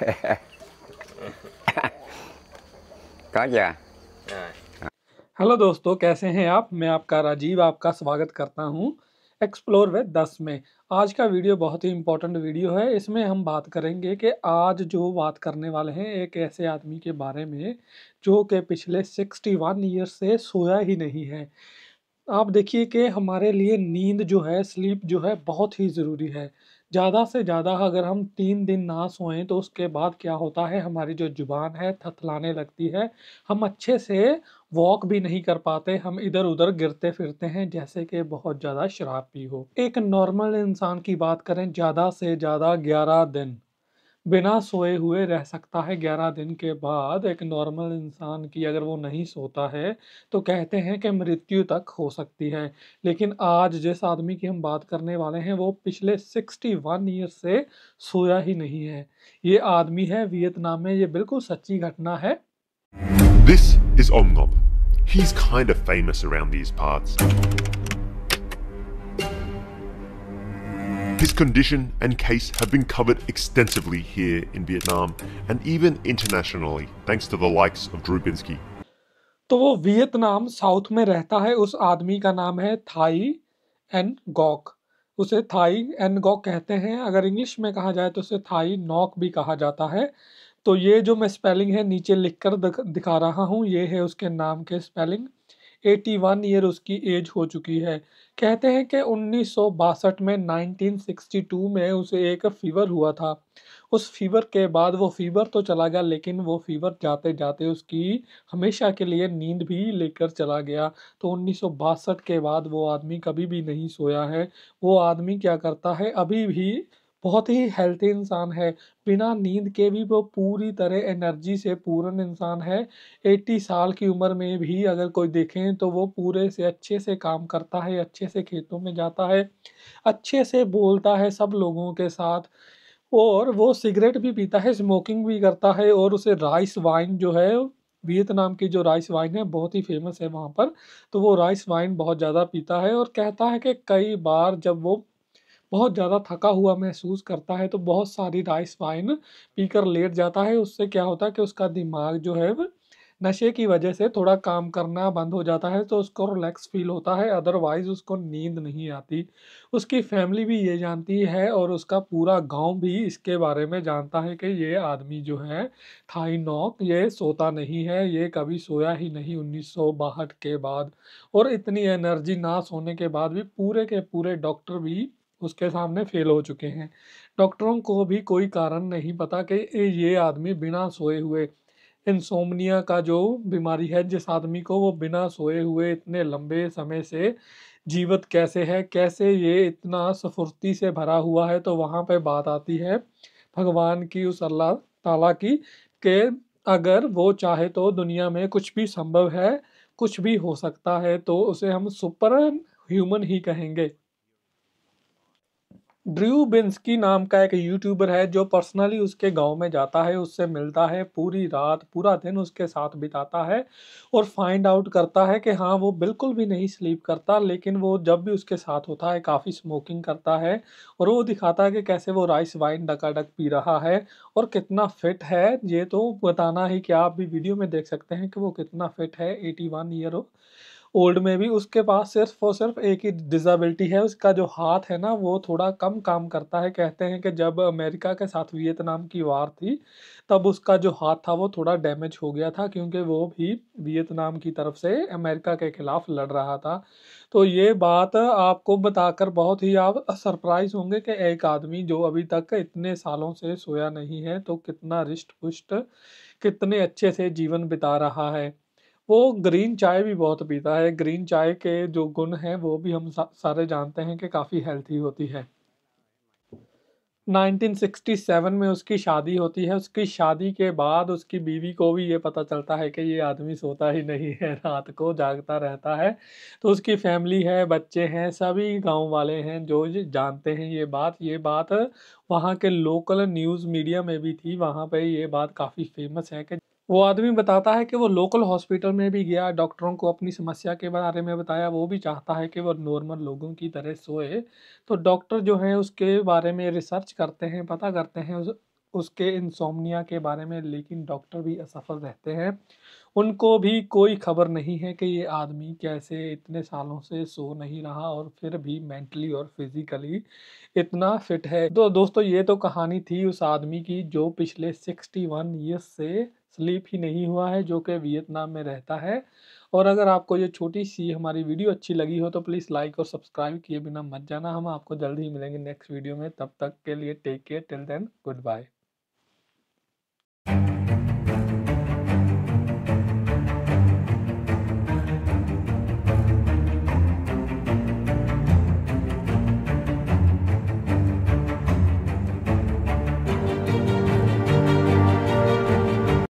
chưa rồi hello दोस्तों, कैसे हैं आप? मैं आपका राजीव, आपका स्वागत करता हूँ एक्सप्लोर विद दस में। आज का वीडियो बहुत ही इम्पोर्टेंट वीडियो है। इसमें हम बात करेंगे कि आज जो बात करने वाले हैं एक ऐसे आदमी के बारे में, जो कि पिछले 61 ईयर से सोया ही नहीं है। आप देखिए कि हमारे लिए नींद जो है स्लीप जो है, बहुत ही ज़रूरी है। ज़्यादा से ज़्यादा अगर हम तीन दिन ना सोएँ तो उसके बाद क्या होता है? हमारी जो ज़ुबान है थथलाने लगती है। हम अच्छे से वॉक भी नहीं कर पाते। हम इधर उधर गिरते फिरते हैं, जैसे कि बहुत ज़्यादा शराब पी हो एक नॉर्मल इंसान की बात करें, ज़्यादा से ज़्यादा ग्यारह दिन। बिना सोए हुए रह सकता है 11 दिन के बाद एक नॉर्मल इंसान की अगर वो नहीं सोता है तो कहते हैं कि मृत्यु तक हो सकती है लेकिन आज जिस आदमी की हम बात करने वाले हैं, वो पिछले 61 ईयर से सोया ही नहीं है ये आदमी है वियतनाम में, ये बिल्कुल सच्ची घटना है This is Ngop. He's kind of famous around these parts. His condition and case have been covered extensively here in Vietnam and even internationally, thanks to the likes of Drew Binsky. तो वो Vietnam south में रहता है उस आदमी का नाम है थाई एन गॉक उसे थाई एन गॉक कहते हैं अगर इंग्लिश में कहा जाए तो उसे थाई नॉक भी कहा जाता है तो ये जो मैं स्पेलिंग है नीचे लिखकर दिखा रहा हूँ ये है उसके नाम के स्पेलिंग 81 ईयर उसकी एज हो चुकी है। कहते हैं कि 1962 में 1962 में उसे एक फीवर हुआ था। उस फीवर के बाद वो फीवर तो चला गया, लेकिन वो फीवर जाते जाते उसकी हमेशा के लिए नींद भी लेकर चला गया। तो 1962 के बाद वो आदमी कभी भी नहीं सोया है। वो आदमी क्या करता है, अभी भी बहुत ही हेल्थी इंसान है। बिना नींद के भी वो पूरी तरह एनर्जी से पूर्ण इंसान है। 80 साल की उम्र में भी अगर कोई देखें तो वो पूरे से अच्छे से काम करता है, अच्छे से खेतों में जाता है, अच्छे से बोलता है सब लोगों के साथ और वो सिगरेट भी पीता है स्मोकिंग भी करता है और उसे राइस वाइन जो है, वियतनाम की जो राइस वाइन है, बहुत ही फ़ेमस है वहाँ पर। तो वो राइस वाइन बहुत ज़्यादा पीता है और कहता है कि कई बार जब वो बहुत ज़्यादा थका हुआ महसूस करता है तो बहुत सारी राइस वाइन पीकर लेट जाता है। उससे क्या होता है कि उसका दिमाग जो है नशे की वजह से थोड़ा काम करना बंद हो जाता है तो उसको रिलैक्स फील होता है अदरवाइज़ उसको नींद नहीं आती। उसकी फैमिली भी ये जानती है और उसका पूरा गाँव भी इसके बारे में जानता है कि ये आदमी जो है थाई ये सोता नहीं है, ये कभी सोया ही नहीं उन्नीस के बाद। और इतनी एनर्जी ना सोने के बाद भी पूरे के पूरे डॉक्टर भी उसके सामने फेल हो चुके हैं। डॉक्टरों को भी कोई कारण नहीं पता कि ये आदमी बिना सोए हुए, इंसोमनिया का जो बीमारी है, जिस आदमी को वो बिना सोए हुए इतने लंबे समय से जीवित कैसे है, कैसे ये इतना स्फूर्ति से भरा हुआ है तो वहाँ पे बात आती है भगवान की उस अल्लाह ताला की के अगर वो चाहे तो दुनिया में कुछ भी संभव है, कुछ भी हो सकता है तो उसे हम सुपर ह्यूमन ही कहेंगे। ड्रू बिन्स्की नाम का एक यूट्यूबर है, जो पर्सनली उसके गाँव में जाता है, उससे मिलता है, पूरी रात, पूरा दिन उसके साथ बिताता है और फाइंड आउट करता है कि हाँ वो बिल्कुल भी नहीं स्लीप करता, लेकिन वो जब भी उसके साथ होता है, काफ़ी स्मोकिंग करता है और वो दिखाता है कि कैसे वो राइस वाइन डकाडक पी रहा है और कितना फिट है। ये तो बताना ही क्या आप भी वीडियो में देख सकते हैं कि वो कितना फिट है एटी वन ईयर ओल्ड में भी, उसके पास सिर्फ़ और सिर्फ़ एक ही डिसेबिलिटी है, उसका जो हाथ है ना, वो थोड़ा कम काम करता है। कहते हैं कि जब अमेरिका के साथ वियतनाम की वार थी, तब उसका जो हाथ था, वो थोड़ा डैमेज हो गया था, क्योंकि वो भी वियतनाम की तरफ़ से अमेरिका के खिलाफ लड़ रहा था। तो ये बात आपको बताकर बहुत ही आप सरप्राइज़ होंगे कि एक आदमी जो अभी तक इतने सालों से सोया नहीं है तो कितना रिष्ट पुष्ट, कितने अच्छे से जीवन बिता रहा है। वो ग्रीन चाय भी बहुत पीता है। ग्रीन चाय के जो गुण हैं, वो भी हम सारे जानते हैं कि काफ़ी हेल्थी होती है। 1967 में उसकी शादी होती है। उसकी शादी के बाद उसकी बीवी को भी ये पता चलता है कि ये आदमी सोता ही नहीं है, रात को जागता रहता है। तो उसकी फैमिली है, बच्चे हैं, सभी गाँव वाले हैं, जो जानते हैं ये बात। ये बात वहाँ के लोकल न्यूज़ मीडिया में भी थी। वहाँ पे ये बात काफ़ी फ़ेमस है कि वो आदमी बताता है कि वो लोकल हॉस्पिटल में भी गया डॉक्टरों को अपनी समस्या के बारे में बताया, वो भी चाहता है कि वो नॉर्मल लोगों की तरह सोए। तो डॉक्टर जो हैं उसके बारे में रिसर्च करते हैं, पता करते हैं, उस उसके इंसोमनिया के बारे में, लेकिन डॉक्टर भी असफल रहते हैं। उनको भी कोई खबर नहीं है कि ये आदमी कैसे इतने सालों से सो नहीं रहा और फिर भी मेंटली और फिजिकली इतना फिट है। तो दोस्तों, ये तो कहानी थी उस आदमी की जो पिछले 61 ईयर्स से स्लीप ही नहीं हुआ है, जो कि वियतनाम में रहता है। और अगर आपको ये छोटी सी हमारी वीडियो अच्छी लगी हो तो प्लीज़ लाइक और सब्सक्राइब किए बिना मत जाना। हम आपको जल्दी ही मिलेंगे नेक्स्ट वीडियो में। तब तक के लिए take care till then goodbye